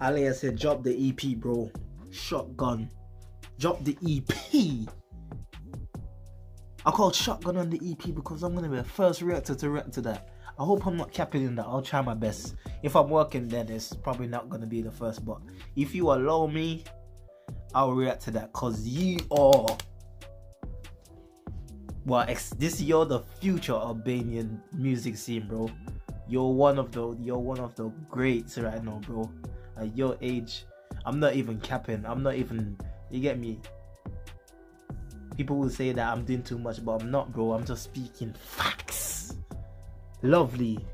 Aliyah said, drop the EP, bro. Shotgun. Drop the EP. I called Shotgun on the EP because I'm gonna be the first reactor to react to that. I hope I'm not capping in that. I'll try my best. If I'm working, then it's probably not gonna be the first. But if you allow me, I'll react to that because you are. Well, this you're the future Albanian music scene, bro. You're one of the you're one of the greats right now, bro. At your age, I'm not even capping. I'm not even. You get me? People will say that I'm doing too much, but I'm not, bro. I'm just speaking facts. Lovely.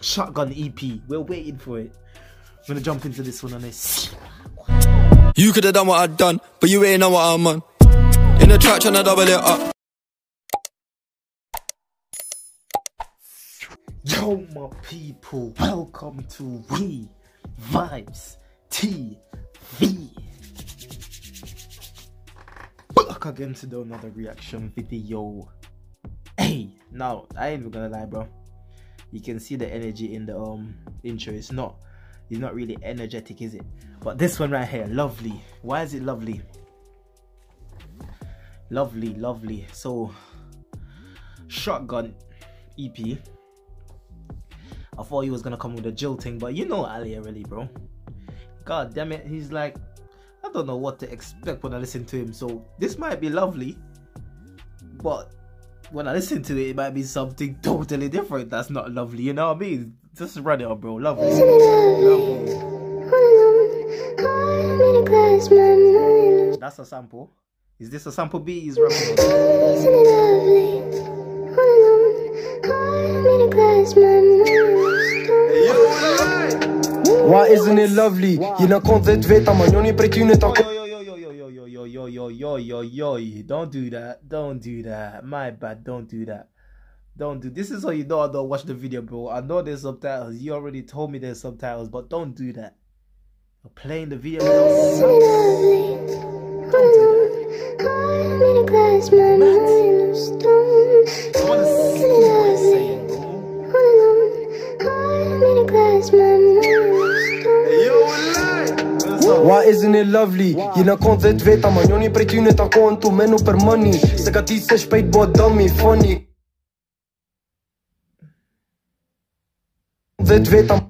Shotgun EP. We're waiting for it. I'm gonna jump into this one and this. You could have done what I'd done, but you ain't know what I'm on. In the track trying to double it up. Yo, my people, welcome to We Vybz TV. Back again to do another reaction video. Hey, now I ain't gonna lie, bro. You can see the energy in the um intro. It's not, it's not really energetic, is it? But this one right here, lovely. Why is it lovely? Lovely, lovely. So, shotgun EP. I thought he was gonna come with a jilting, but you know Ali really, bro. God damn it, he's like, I don't know what to expect when I listen to him. So this might be lovely, but when I listen to it, it might be something totally different. That's not lovely, you know what I mean? Just run it up, bro. Lovely. lovely. That's a sample. Is this a sample B he's rapping isn't it lovely? Why isn't it lovely? You Je na kont dit weet, maar jonnie prik unit al. Yo, yo, yo, yo, yo, yo, yo, yo, yo, yo, yo, don't do that, don't do that, my bad, don't do that, don't do, this is how you know I don't watch the video, bro, I know there's subtitles, you already told me there's subtitles, but don't do that, You're playing the video without subtitles, don't do that. Bro. It lovely? Jina kon dhe të veta, ma njoni prej ty në takon tu menu për money Se ka ti se shpejt bo dummy, funny Dhe të veta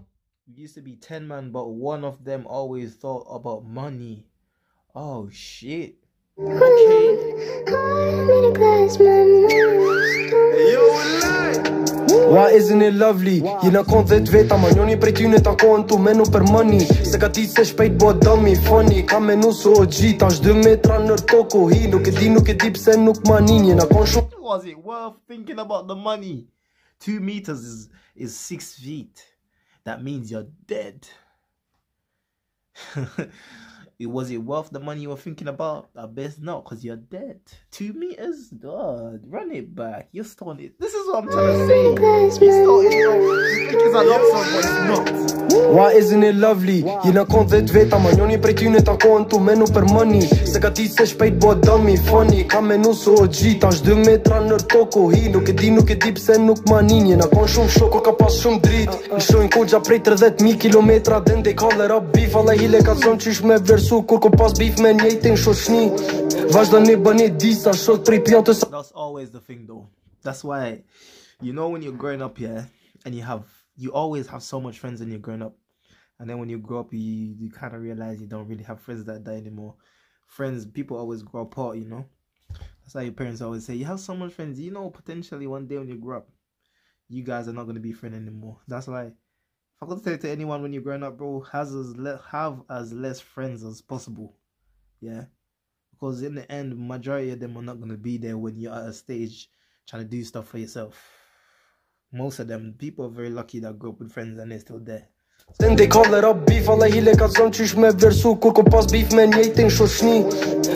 Used to be 10 man, but one of them always thought about money. Oh shit. Okay. Why isn't it lovely? Kon money Se ka se shpejt bo funny Ka dë metra nër toko hi Nuk e di, nuk e di pse nuk ma nin, jina kon Was it worth thinking about the money? Two meters is, is six feet. That means you're dead. it was it worth the money you were thinking about? I best not, because you're dead. Two meters? God, run it back. You're stalling it. This is what I'm trying to say. You stole it. You think it's a lump sum, but it's not. Why isn't it lovely? Jina kon dhe të veta, ma njoni prej ty në takon tu menu për money Se ka ti se shpejt bo dummy, funny Ka menu so o gjita, është dë metra nër toko hi Nuk e di, nuk e di pse nuk ma nin Jina kon shumë shoko, ka pas shumë drit Në shojnë kogja prej 30.000 kilometra Then they call it up beef Alla hile ka zonë qish me pas beef me njejtin shoshni Vazhdo një bëni disa Shok prej That's always the thing though. That's why, you know, when you're growing up yeah and you have, you always have so much friends when you're growing up. And then when you grow up, you, you kind of realize you don't really have friends that die anymore. Friends, people always grow apart, you know. That's why your parents always say, you have so much friends. You know, potentially one day when you grow up, you guys are not going to be friends anymore. That's why, if I could say to anyone when you're growing up, bro, has as le- have as less friends as possible. Yeah. Because in the end, majority of them are not going to be there when you're at a stage trying to do stuff for yourself. Most of them, people are very lucky that grew up with friends and they're still there. Then they beef Alla hile ka zonë qish me versu Kur ko pas beef me njejtin shoshni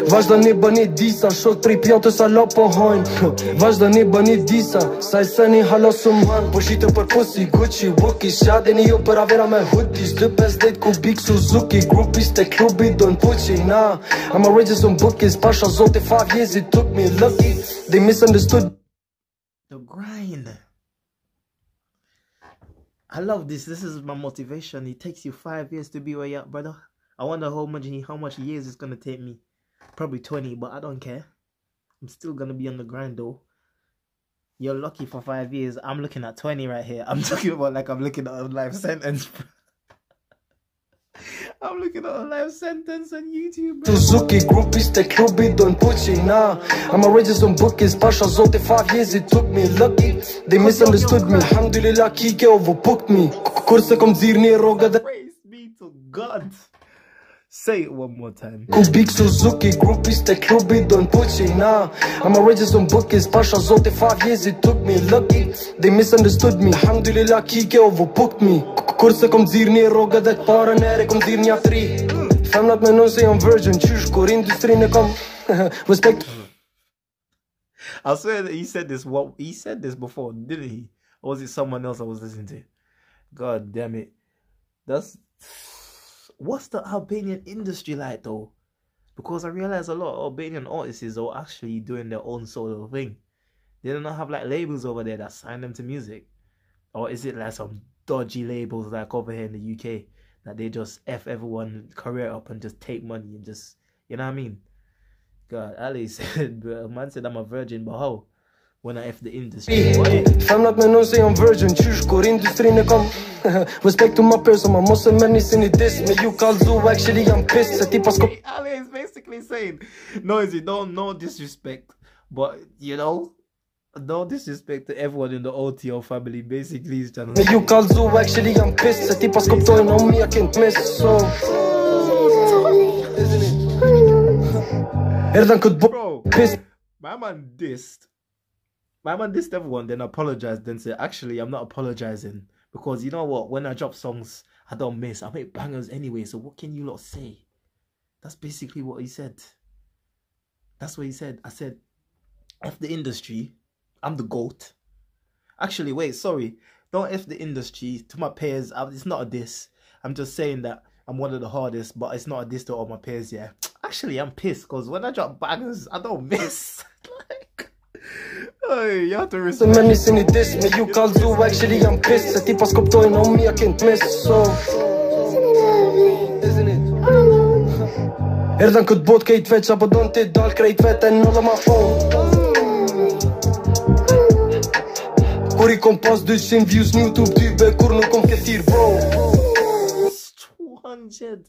Vazhdo një bëni disa Shok tri pjote sa lo po hojnë Vazhdo një bëni disa Sa i seni halo su man Po shite për pusi Gucci, Wookie Shade një jo për avera me hoodies 250 kubik Suzuki Groupies te klubi don puqi Nah, I'm a rages on bookies Pasha zote 5 years it took me lucky. They misunderstood. The grind. I love this. This is my motivation. It takes you five years to be where you're brother. I wonder how much how much years it's gonna take me. Probably twenty, but I don't care. I'm still gonna be on the grind though. You're lucky for five years. I'm looking at twenty right here. I'm talking about like I'm looking at a life sentence. I'm looking at a life sentence on YouTube. Bro. Suzuki groupies te klubi don't put you nah I'm a already some bookies Pasha zote five years it took me Lucky they misunderstood me Alhamdulillah kike overbooked me Kurse kom zirni roga dhe Praise be to God. Say it one more time. Kubik Suzuki groupies te klubi don't put you nah I'm already some bookies Pasha zote five years it took me Lucky they misunderstood me Alhamdulillah kike overbooked me Kurse kom zirni roga dhe para nere kom zirni atri Femnat me non se jam virgin Qysh kur industrin e kom Respect I swear that he said this. What he said this before, didn't he? Or was it someone else I was listening to? God damn it! That's what's the Albanian industry like though? Because I realize a lot of Albanian artists are actually doing their own solo thing. They don't have like labels over there that sign them to music, or is it like some dodgy labels like over here in the UK that they just f everyone career up and just take money and just you know what I mean? God, Ali said, bro, man said I'm a virgin, but how? When I F the industry. Femnat me non se jam virgin Qysh kur industrin e kom Respect to my person Ma mos e merni si një dis Me ju kalzu actually jam pissed Se ti pas Ali is basically saying, Noizy, no, no disrespect, but you know, no disrespect to everyone in the OTO family. Basically, he's trying Me to ju kalzu actually jam pissed Se ti pas kuptojnë o mi I can't miss So këtë bo bro. My man dissed. My man dissed everyone, then apologized, then said, Actually, I'm not apologizing because you know what? When I drop songs, I don't miss. I make bangers anyway. So what can you lot say? That's basically what he said. That's what he said. I said, F the industry. I'm the GOAT. Actually, wait, sorry. Don't F the industry. To my peers, it's not a diss. I'm just saying that I'm one of the hardest, but it's not a diss to all my peers, yeah. Actually, I'm pissed because when I drop bangers, I don't miss. like, hey, you have to Se respect. merni si një dis Me ju kalzu actually jam pissed Se ti pas kuptojnë o mi I can't miss So Isn't it? Erdhan këtë bot kejt veç Apo don ti dal krejt vete në dhe ma phone Kur i kom pas 200 views në YouTube ty be kur nuk kom këthir bro 200,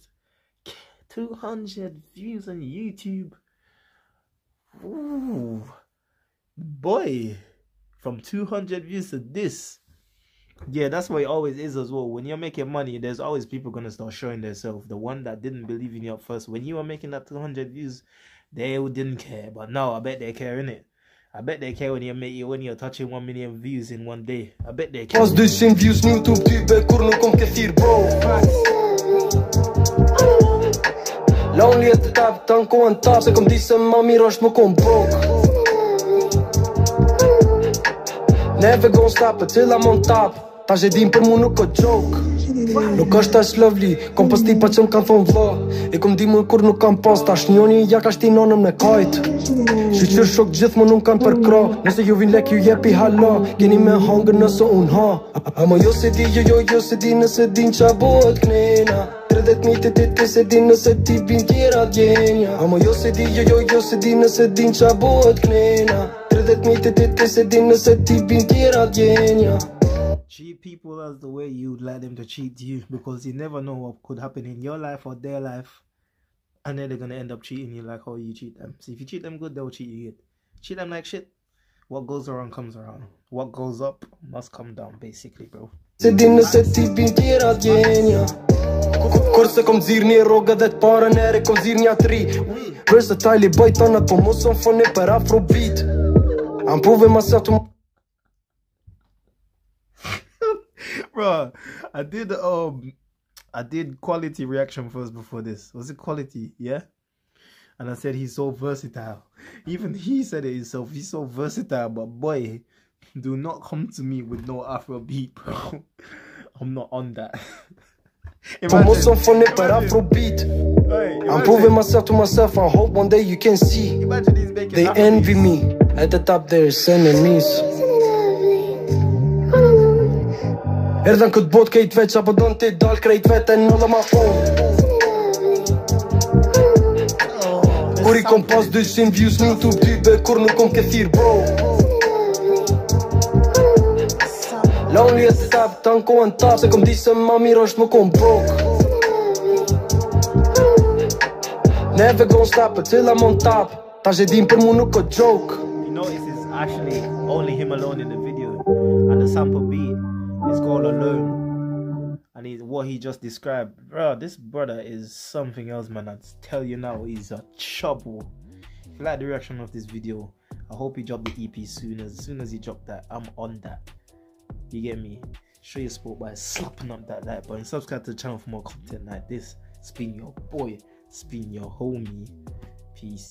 200 views on YouTube. Ooh, boy, from 200 views to this. Yeah, that's what it always is as well. When you're making money, there's always people gonna start showing themselves. The one that didn't believe in you at first, when you were making that 200 views, they didn't care. But now I bet they care in it. I bet they care when you make when you're touching one million views in one day. I bet they care. Pas 200 views në YouTube ty be kur nuk kom bro Lonely at the top, tan ko on top Se kom di se ma mirë më kom broke Never gon' stop until I'm on top Ta që dim për mu nuk o joke Nuk është as lovely Kom pas tipa që më kanë thonë vla. E kom di mu kur nuk kam pas Tash njoni ja ka shti nonëm në kajt. Shqyqyr shok gjithë më nuk kanë për kra Nëse ju vin lek ju jepi hala Keni me hangër nëse unë ha. Amo jo se di, jo jo jo se di Nëse din qa bëhet knena. 30 mitë të të se di nëse ti bin tjera djenja. Amo jo se di, jo jo jo se di Nëse din qa bëhet knena 30 mitë të të se di nëse ti bin tjera djenja treat people as the way you'd like them to treat you because you never know what could happen in your life or their life. And then they're gonna end up treating you like how you treat them. So if you treat them good they'll treat you good. Treat them like shit. What goes around comes around. What goes up must come down basically bro. Se di nëse ti bin tjera djenja Kurse kom zirë një rogë dhe të parën ere kom zirë një tri Versatile i bëj tonat po mos son fone për afrobeat I'm proving myself to bro i did um i did quality reaction first before this. Was it quality? Yeah? And i said he's so versatile. Even he said it himself he's so versatile but boy do not come to me with no afro beat bro. I'm not on that. Po mos son fone për imagine, afrobeat. Hey, I'm proving myself to myself I hope one day you can see imagine They envy me At the top there's enemies Erdhën këtë bot kejt veç apo don ti dal krejt veten në dhe ma fon? Kur i kom pas 200 views në YouTube ty be kur nuk kom këthir bro. Lonely as tap, ta në kohën tap Se kom di se ma mirë është më kom brok. Never gon stop until I'm on top Ta që dim për mu nuk o joke him alone in the video, and the sample beat is called Alone. And he, what he just described, bro, this brother is something else, man. I tell you now, he's a trouble. If you like the reaction of this video, I hope he drop the EP soon. As soon as he drop that, I'm on that. You get me? Show your support by slapping up that like button. Subscribe to the channel for more content like this. Spin your boy, spin your homie. Peace.